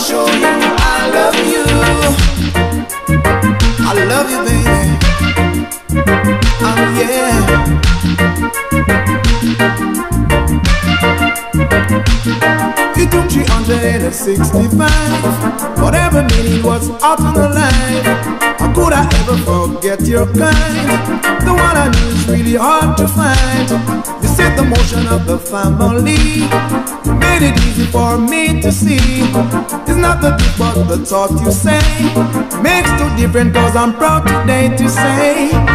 show you I love you. I love you, baby. Oh yeah. You took 365. Whatever meaning was out in the life. How could I ever forget your kind? The one I knew is really hard to find. You set the motion of the family. Made it easy for me to see. It's not the gift but the thought you say. Makes no difference cause I'm proud today to say